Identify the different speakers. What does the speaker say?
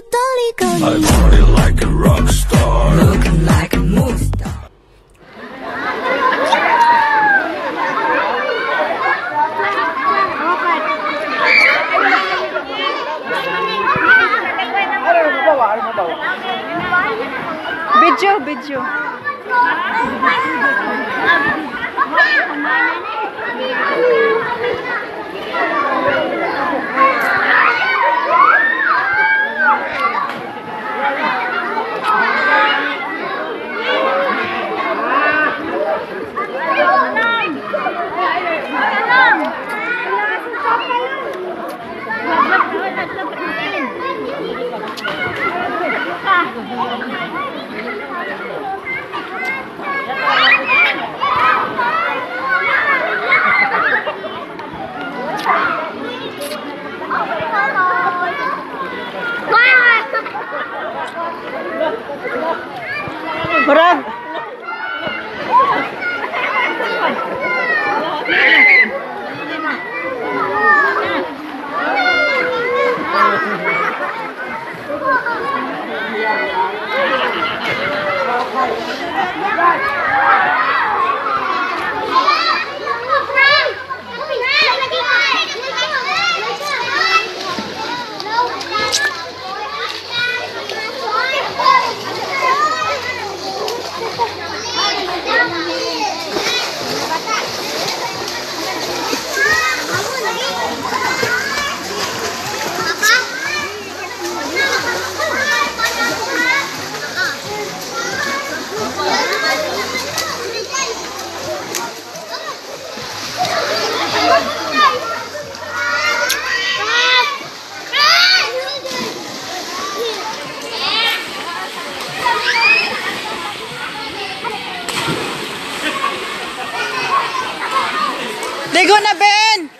Speaker 1: 虜
Speaker 2: I
Speaker 1: に
Speaker 2: party like a rock star.
Speaker 3: Looking like a movie star.
Speaker 4: Video, oh video. Murag. Right. Ligo na, Ben!